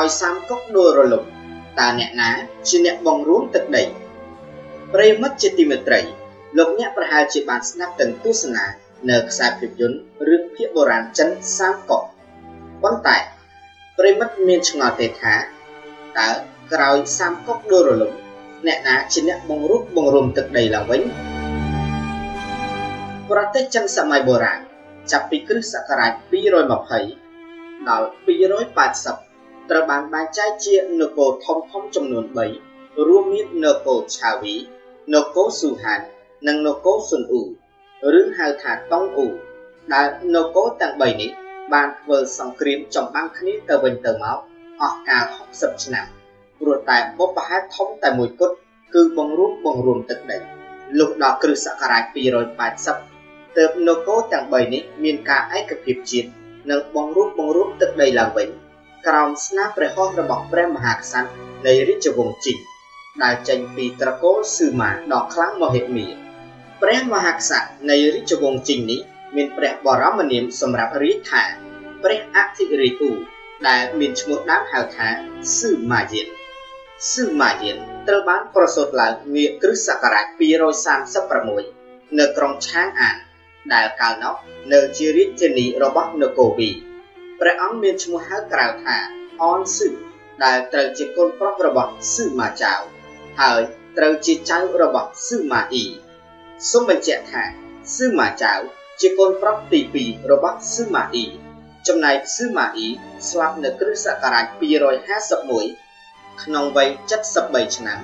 ោយសាមកុកដួលរលំតើអ្នកណាជាអ្នកបង្រួមទឹកដីប្រិមិត្តជាទីមេត្រីលោកអ្នកប្រហែលជាបានស្ដាប់ទាំងទស្សនានៅខ្សែភាពយន្តរឿងភាគបុរាណចិនសាមកុកប៉ុន្តែប្រិមិត្តមានឆ្ងល់ទេថាតើក្រោយសាមកុកដួលរលំអ្នកណាជាអ្នកបង្រួបបង្រួមទឹកដីឡើងវិញប្រទេសចិនសម័យបុរាណចាប់ពីគ្រិស្តសករាជ220ដល់280 ត្រូវបានបែងចែកជានគរធំធំចំនួន3រួមមាននគរឆាវីនគរស៊ូហាន និងនគរស៊ុនអ៊ូឬហៅថាតុងអ៊ូដែលនគរទាំង3នេះបានធ្វើសង្គ្រាមចម្បាំងគ្នាទៅវិញទៅមកអស់កាល60ឆ្នាំព្រោះតែបុព្វហេតុធំតែមួយគត់គឺបង្រួមបង្រួមទឹកដីលុះដល់គ្រិស្តសករាជ280ទើបនគរទាំង3នេះមានការឯកភាពជាតិនិងបង្រួមបង្រួមទឹកដីឡើងវិញ ក្រោមស្នាព្រះហស្ថរបស់ព្រះមហាក្សត្រនៃរាជវង្សជីនដែលចេញពីត្រកូលស៊ឺម៉ាដ៏ខ្លាំងមហិមាព្រះមហាក្សត្រនៃរាជវង្សជីននេះមានព្រះបរមនាមសម្រាប់រាជថាព្រះអធិរាជអ៊ូដែលមានឈ្មោះដើមហៅថាស៊ឺម៉ាយៀនស៊ឺម៉ាយៀនត្រូវបានប្រសូតឡើងនាគ្រិស្តសករាជ236នៅក្រុងឆាងអានដែលកាលនោះនៅជារាជធានីរបស់នគរវី ព្រះអង្គមានឈ្មោះហៅក្រៅថាអនស៊ឺដែលត្រូវជាកូនប្រុសរបស់ស៊ឺម៉ាចៅហើយត្រូវជាចៅរបស់ស៊ឺម៉ាអ៊ីសូមបញ្ជាក់ថាស៊ឺម៉ាចៅជាកូនប្រុសទី2របស់ស៊ឺម៉ាអ៊ីចំណែកស៊ឺម៉ាអ៊ីស្លាប់នៅគ្រិស្តសករាជ251ក្នុងវ័យ73ឆ្នាំ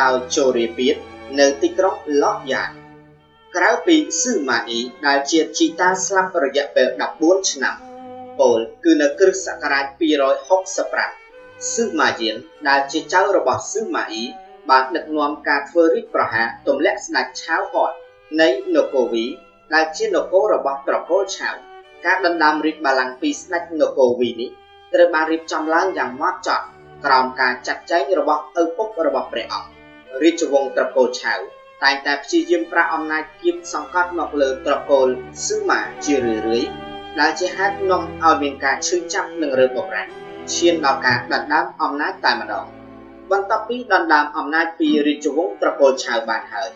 ដោយចូលរាពាតនៅទីក្រុងឡកយ៉ាក្រៅពីស៊ឺម៉ាអ៊ីដែលជាជីតាស្លាប់រយៈពេល14ឆ្នាំ ពលគឺនៅគ្រិស្តសករាជ265ស៊ឺម៉ាយៀនដែលជាចៅរបស់ស៊ឺម៉ាអ៊ីបានដឹកនាំការធ្វើរាជប្រហារទម្លាក់ស្ដេចឆាវហតនៃនគរវី ដែលជានគររបស់ត្រកូលឆាវការដណ្ដើមរាជបល្ល័ង្កពីស្ដេចនគរវីនេះត្រូវបានរៀបចំឡើងយ៉ាងម៉ត់ចត់ក្រោមការចាត់ចែងរបស់ឪពុករបស់ព្រះអង្គរាជវង្សត្រកូលឆាវតែងតែព្យាយាមប្រាក់អំណាចគៀបសង្កត់មកលើត្រកូលស៊ឺម៉ាជារឿយៗ ដែលជាហេតុនាំឲ្យមានការឈឺចាប់និងរើបរាំងឈានដល់ការដណ្ដើមអំណាចតែម្ដងបន្ទាប់ពីដណ្ដើមអំណាចពីរាជវង្សត្រកូលឆៅបានហើយ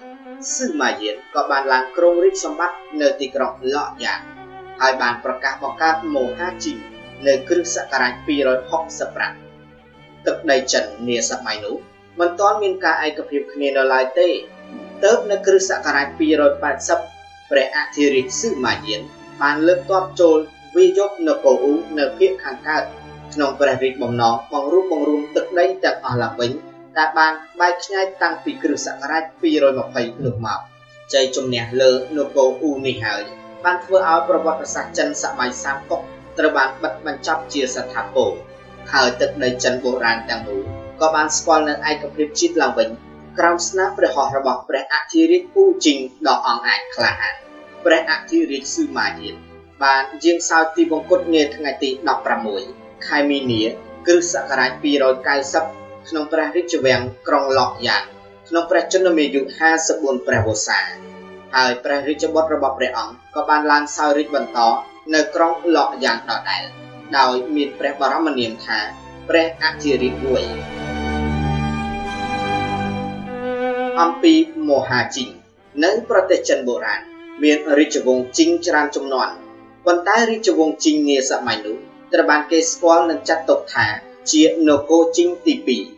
ស៊ឺម៉ាយៀនក៏បានឡើងគ្រងរាជសម្បត្តិនៅទីក្រុងឡកយ៉ាហើយបានប្រកាសបង្កើតមហាជីននៅគ្រិស្តសករាជ265ទឹកដីចិននាសម័យនោះមិនទាន់មានការឯកភាពគ្នានៅឡើយទេទើបនៅគ្រិស្តសករាជ280ព្រះអធិរាជស៊ឺម៉ាយៀន បានលើកទ័ពចូលវាយកនគរអ៊ូនៅភាគខាងកើតក្នុងព្រះរាជបំណងបង្រួបបង្រួមទឹកដីទាំងអស់ឡើងវិញដែលបានបែកខ្ញែកតាំងពីគ្រិស្តសករាជ220នោះមកជ័យជំនះលើនគរអ៊ូនេះហើយបានធ្វើឲ្យប្រវត្តិសាស្ត្រចិនសម័យសាមកុកត្រូវបានបិទបញ្ចប់ជាស្ថាពរហើយទឹកដីចិនបុរាណទាំងនោះក៏បានស្គាល់នៅឯកភាពជាតិឡើងវិញក្រោមស្នាព្រះហស្ថរបស់ព្រះអធិរាជអ៊ូជីងដ៏អង្អាចក្លាហាន ព្រះអធិរាជស៊ឺម៉ាយៀនបានយាងសោយទីបង្គត់នាថ្ងៃទី16ខែមីនាគ្រិស្តសករាជ290ក្នុងព្រះរាជវាំងក្រុងឡកយ៉ាក្នុងព្រះជន្មាយុ54ព្រះវស្សាហើយព្រះរាជបុត្ររបស់ព្រះអង្គក៏បានឡើងសោយរាជបន្តនៅក្រុងឡកយ៉ាងដដែលដោយមានព្រះបរមនាមថាព្រះអធិរាជមួយអំពីមហាជីងនៅប្រទេសចិនបុរាណ មានរាជវង្សជីងច្រើនចំនួនប៉ុន្តែរាជវង្សជីងនាសម័យនោះត្រូវបានគេស្គាល់និងចាត់ទុកថាជានគរជីងទី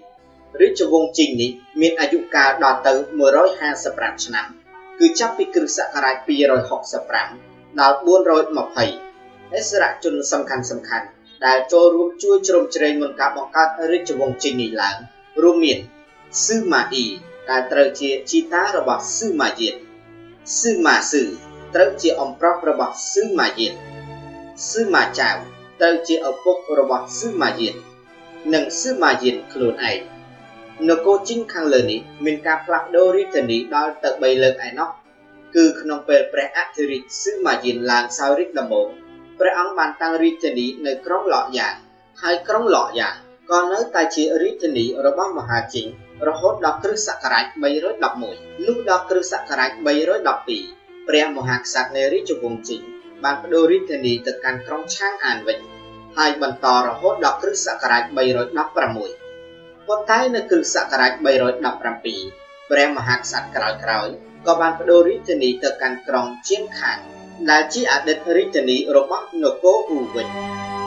2រាជវង្សជីងនេះមានអាយុកាលដល់ទៅ155ឆ្នាំគឺចាប់ពីគ្រិស្តសករាជ265ដល់420អិសរជនសំខាន់សំខាន់ដែលចូលរួមជួយជ្រោមជ្រែងមុនការបង្កើតរាជវង្សជីងនេះឡើងរួមមានស៊ឺម៉ាអ៊ីដែលត្រូវជាជីតារបស់ស៊ឺម៉ាយៀន ស៊ឺម៉ាស៊ឺត្រូវជាអំប្រុសរបស់ស៊ឺម៉ាយៀនស៊ឺម៉ាចៅត្រូវជាឪពុករបស់ស៊ឺម៉ាយៀននិងស៊ឺម៉ាយៀនខ្លួនឯងនគរជីងខាងលើនេះមានការផ្លាស់ប្ដូររាជធានីដល់ទៅ3លើកឯណោះគឺក្នុងពេលព្រះអធិរាជស៊ឺម៉ាយៀនឡើងសោយរាជដំបូងព្រះអង្គបានតាំងរាជធានីនៅក្រុងឡកយ៉ាហើយក្រុងឡកយ៉ា ក៏នៅតែជារាជធានីរបស់មហាជីងរហូតដល់គ្រិស្តសករាជ311លុះដល់គ្រិស្តសករាជ312ព្រះមហាក្សត្រនៃរាជវង្សជីងបានបដូររាជធានីទៅកាន់ក្រុងឆាងអានវិញហហើយបន្តរហូតដល់គ្រិស្តសករាជ316ប៉ុន្តែនៅគ្រិស្តសករាជ317ព្រះមហាក្សត្រក្រោយៗក៏បានបដូររាជធានីទៅកាន់ក្រុងជៀនខានដែលជាអតីតរាជធានីរបស់នគរអ៊ូវិញ។